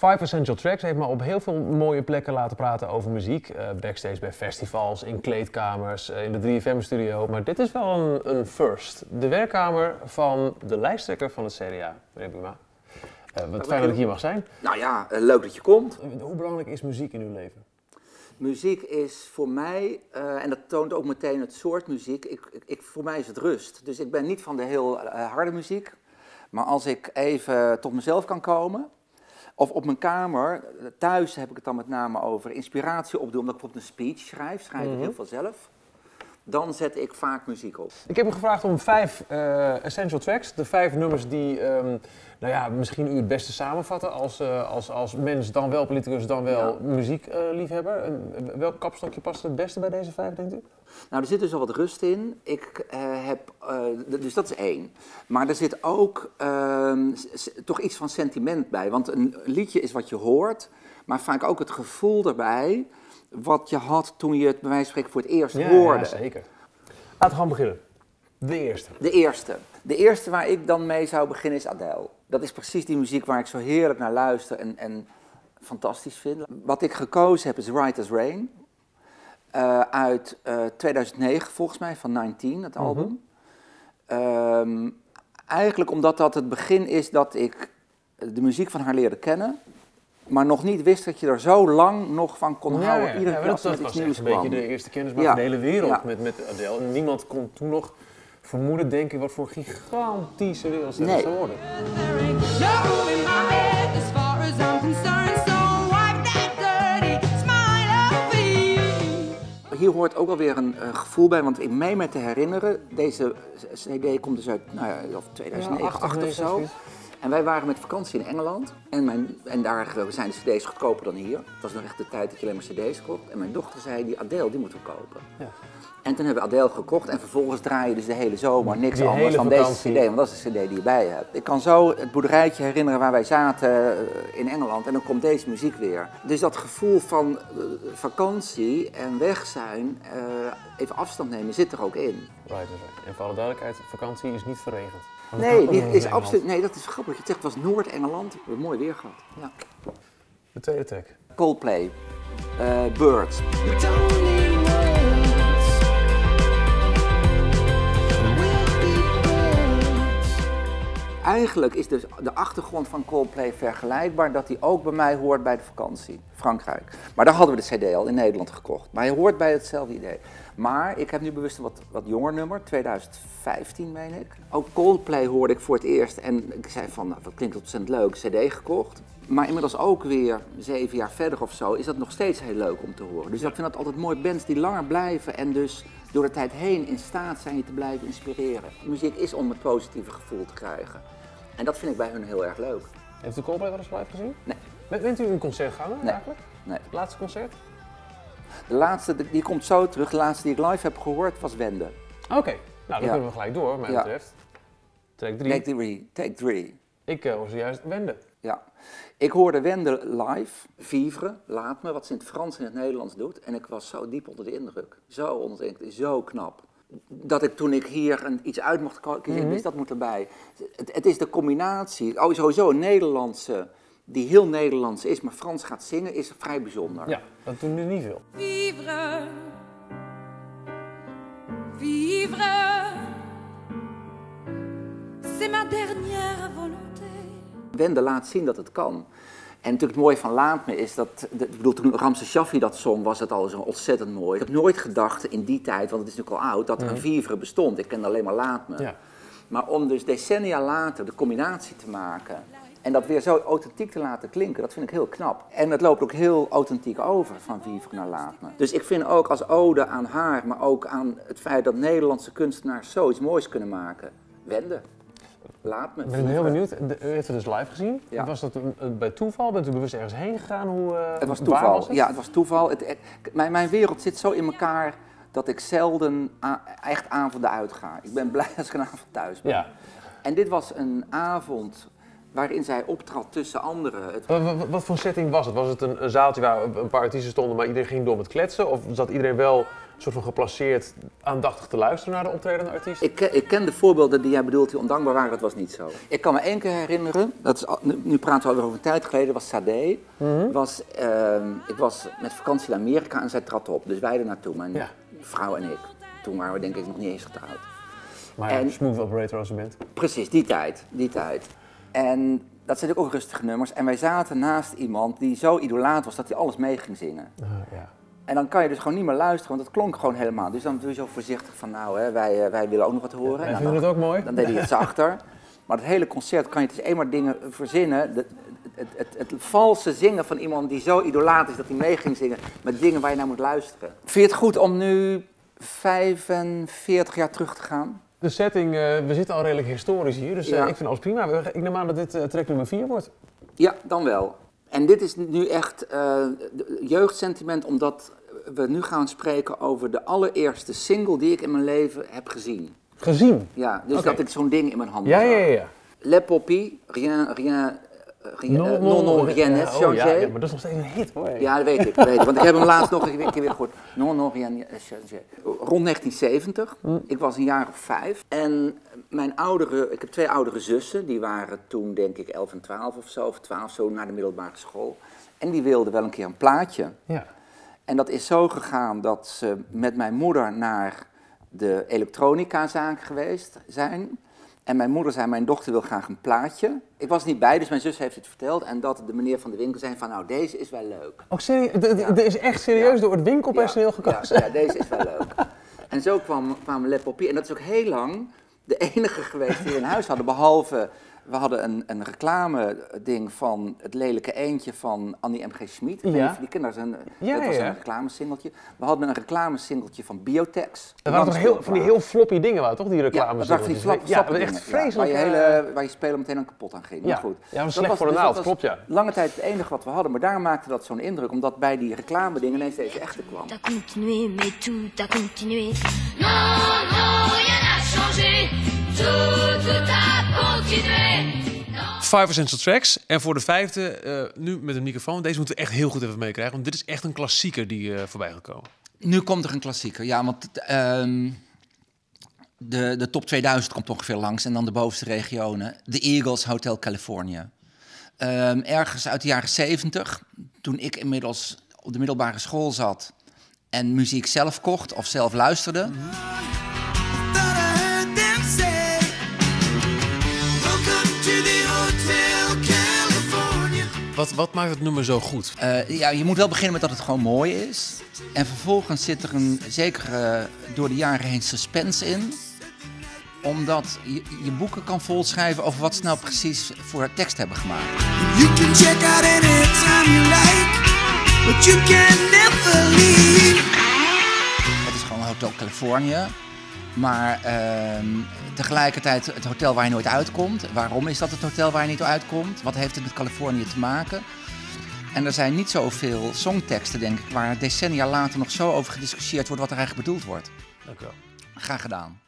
Five Essential Tracks heeft me op heel veel mooie plekken laten praten over muziek. Uh, backstage bij festivals, in kleedkamers, uh, in de 3FM-studio. Maar dit is wel een, een, first. De werkkamer van de lijsttrekker van het CDA, meneer Buma. Uh, wat fijn dat ik hier mag zijn. Nou ja, leuk dat je komt. Hoe belangrijk is muziek in uw leven? Muziek is voor mij, en dat toont ook meteen het soort muziek, ik, ik, voor mij is het rust. Dus ik ben niet van de heel harde muziek. Maar als ik even tot mezelf kan komen, of op mijn kamer, thuis heb ik het dan met name over inspiratie opdoen, omdat ik bijvoorbeeld een speech schrijf, schrijf ik mhm. heel veel zelf. Dan zet ik vaak muziek op. Ik heb hem gevraagd om vijf uh, essential tracks. De vijf nummers die um, nou ja, misschien u het beste samenvatten als, uh, als, als mens, dan wel politicus, dan wel ja. muziekliefhebber. Uh, welk kapstokje past het beste bij deze vijf, denkt u? Nou, er zit dus al wat rust in. Ik heb, dus dat is één. Maar er zit ook ehm, toch iets van sentiment bij. Want een liedje is wat je hoort, maar vaak ook het gevoel erbij wat je had toen je het bij wijze van spreken voor het eerst ja, hoorde. Ja, zeker. Laten we gaan beginnen. De eerste. De eerste. De eerste waar ik dan mee zou beginnen is Adele. Dat is precies die muziek waar ik zo heerlijk naar luister en, en fantastisch vind. Wat ik gekozen heb is Right as Rain. Uh, uit uh, eh, 2009 volgens mij, van 19, het mhm. album. um, eigenlijk omdat dat het begin is dat ik de muziek van haar leerde kennen maar nog niet wist dat je er zo lang nog van kon houden. Ja, Iedere keer als dat iets nieuws een beetje de eerste kennismaking van de hele wereld met, met Adele. En niemand kon toen nog vermoeden, denken, wat voor gigantische wereld ze nee. zou worden. Hier hoort ook alweer een uh, gevoel bij, want ik meen me te herinneren, deze CD komt dus uit nou ja, 2009, ja, 8, of zo. En wij waren met vakantie in Engeland. En, mijn, en daar eh, zijn de cd's goedkoper dan hier. Het was nog echt de tijd dat je alleen maar cd's kocht. En mijn dochter zei, die Adele, die moeten we kopen. Ja. En toen hebben we Adele gekocht en vervolgens draai je dus de hele zomer niks anders dan deze cd. Want dat is de cd die je bij hebt. Ik kan zo het boerderijtje herinneren waar wij zaten eh, in Engeland. En dan komt deze muziek weer. Dus dat gevoel van uh, vakantie en weg zijn, even afstand nemen, zit er ook in. Right, En voor alle duidelijkheid, vakantie is niet verregend. Nee, dit is absoluut, nee, dat is grappig. Je zegt, het was Noord-Engeland. We hebben mooi weer gehad. Ja. De tweede track. Coldplay. Uh, Birds. Eigenlijk is dus de achtergrond van Coldplay vergelijkbaar dat die ook bij mij hoort bij de vakantie, Frankrijk. Maar daar hadden we de CD al in Nederland gekocht. Maar hij hoort bij hetzelfde idee. Maar ik heb nu bewust een wat, wat jonger nummer, 2015 meen ik. Ook Coldplay hoorde ik voor het eerst en ik zei van, nou, dat klinkt ontzettend leuk, CD gekocht. Maar inmiddels ook weer zeven jaar verder of zo, is dat nog steeds heel leuk om te horen. Dus ik vind dat altijd mooi, bands die langer blijven en dus door de tijd heen in staat zijn je te blijven inspireren. Muziek is om het positieve gevoel te krijgen. En dat vind ik bij hun heel erg leuk. Heeft u Coldplay wel eens live gezien? Nee. Bent u een concert gegaan nee. eigenlijk? Nee. Laatste concert? De laatste, die komt zo terug. De laatste die ik live heb gehoord was Wende. Oké, nou dan kunnen we gelijk door, wat mij betreft. Take 3. Take 3. Take 3. Ik uh, hoor zojuist Wende. Ja. Ik hoorde Wende live, Vivre, Laat me, wat ze in het Frans en het Nederlands doet. En ik was zo diep onder de indruk. Zo onder de indruk, zo knap. Dat ik toen ik hier een, iets uit mocht kiezen, mm -hmm. wist dat moet erbij. Het, het, is de combinatie, oh, sowieso een Nederlandse die heel Nederlands is, maar Frans gaat zingen, is vrij bijzonder. Ja, dat doen nu niet veel. Vivre, vivre, c'est ma dernière volonté. Wende laat zien dat het kan. En natuurlijk het mooie van Laat Me is dat, ik bedoel, toen Ramse Shaffi dat zong, was het al zo ontzettend mooi. Ik heb nooit gedacht in die tijd, want het is natuurlijk al oud, dat er een vivre bestond. Ik kende alleen maar Laat Me. Ja. Maar om dus decennia later de combinatie te maken en dat weer zo authentiek te laten klinken, dat vind ik heel knap. En het loopt ook heel authentiek over van Vivre naar Laat Me. Dus ik vind ook als ode aan haar, maar ook aan het feit dat Nederlandse kunstenaars zoiets moois kunnen maken, wenden. Laat me. Ik ben heel benieuwd. U heeft het dus live gezien. Ja. Was dat bij toeval? Bent u bewust ergens heen gegaan? Hoe, uh, het was toeval. Was het? Ja, het was toeval. Het, mijn, mijn wereld zit zo in elkaar dat ik zelden echt avonden uitga. Ik ben blij als ik een avond thuis ben. Ja. En dit was een avond waarin zij optrad tussen anderen. Wat, wat, voor setting was het? Was het een, een, zaaltje waar een paar artiesten stonden, maar iedereen ging door met kletsen? Of zat iedereen wel soort van geplaceerd aandachtig te luisteren naar de optredende artiest? Ik, ik ken de voorbeelden die jij bedoelt die ondankbaar waren, dat was niet zo. Ik kan me één keer herinneren, dat is, nu, praten we alweer over een tijd geleden, was Sade. Mhm. was, ehm, ik was met vakantie in Amerika en zij trad op, dus wij er naartoe, mijn Ja. vrouw en ik. Toen waren we denk ik nog niet eens getrouwd. Maar ja, En- smooth operator als je bent. Precies, die tijd, die tijd. En dat zijn ook rustige nummers. En wij zaten naast iemand die zo idolaat was dat hij alles mee ging zingen. Ah, ja. En dan kan je dus gewoon niet meer luisteren, want het klonk gewoon helemaal. Dus dan doe je zo voorzichtig van, nou, hè, wij, eh, wij willen ook nog wat horen. En dan, vinden het ook mooi. dan deed hij het zachter. Maar het hele concert kan je dus eenmaal dingen verzinnen. Het, het, het, het valse zingen van iemand die zo idolaat is dat hij mee ging zingen met dingen waar je naar moet luisteren. Vind je het goed om nu 45 jaar terug te gaan? De setting, eh, we zitten al redelijk historisch hier, dus eh, Ja. ik vind alles prima. Ik neem aan dat dit eh, track nummer 4 wordt. Ja, dan wel. En dit is nu echt jeugdsentiment, omdat we nu gaan spreken over de allereerste single die ik in mijn leven heb gezien. Gezien. Ja, dus dat ik zo'n ding in mijn handen Ja, zag. ja, ja. ja. Le Poppy, rien, rien, euh, rien, non, non, non, rien Ja, oh, ja, ja, maar dat is nog steeds een hit hoor. Ja, dat weet ik, dat weet ik. Want ik heb hem laatst nog een keer weer gehoord. Non, non, rien changé. Rond 1970. Ik was een jaar of vijf. En mijn oudere, ik heb twee oudere zussen. Die waren toen denk ik 11 en 12 of zo. Of 12 zo naar de middelbare school. En die wilden wel een keer een plaatje. Ja. En dat is zo gegaan dat ze met mijn moeder naar de elektronicazaak geweest zijn. En mijn moeder zei, mijn dochter wil graag een plaatje. Ik was niet bij, dus mijn zus heeft het verteld. En dat de meneer van de winkel zei van, nou, deze is wel leuk. Ook serieus, er is echt serieus Ja. door het winkelpersoneel Ja, gekozen. Ja, deze is wel leuk. En zo kwam, kwamen Le. En dat is ook heel lang de enige geweest die we in huis hadden. Behalve, we hadden een, een reclame ding van het lelijke eendje van Annie M.G. Schmid. Ja. Die kinderen zijn, Ja, dat was ja. een reclamesingeltje. We hadden een reclamesingeltje van Biotex. Er waren toch heel, van die heel floppy dingen, waar, toch? Die ja, reclames. dat die flap, ja, echt ja, vreselijk. waar, je eh, hele, waar je spelen meteen aan kapot aan ging. Ja. Maar goed. Ja, dat was Dat slecht voor de naald, dat klopt, ja. Lange tijd het enige wat we hadden, maar daar maakte dat zo'n indruk. Omdat bij die reclame dingen ineens deze echte kwam. T'as continué, mais tout a continué. Non, non, rien n'a changé. Tout, tout a continué. Five Essential Tracks. En voor de vijfde, eh, nu met een microfoon. Deze moeten we echt heel goed even meekrijgen. Want dit is echt een klassieker die eh, voorbij gaat komen. Nu komt er een klassieker, ja, want ehm, de, de top 2000 komt ongeveer langs en dan de bovenste regionen. The Eagles Hotel California. Ehm, ergens uit de jaren 70, toen ik inmiddels op de middelbare school zat en muziek zelf kocht of zelf luisterde. Thought Wat, wat maakt het nummer zo goed? Eh, ja, je moet wel beginnen met dat het gewoon mooi is. En vervolgens zit er een, zeker eh, door de jaren heen, suspense in. Omdat je, je boeken kan volschrijven over wat ze nou precies voor tekst hebben gemaakt. You can check out anytime you like, but you can never leave. Het is gewoon Hotel California. Maar ehm, tegelijkertijd het hotel waar je nooit uitkomt. Waarom is dat het hotel waar je niet uitkomt? Wat heeft het met Californië te maken? En er zijn niet zoveel songteksten, denk ik, waar decennia later nog zo over gediscussieerd wordt wat er eigenlijk bedoeld wordt. Dank u wel. Graag gedaan.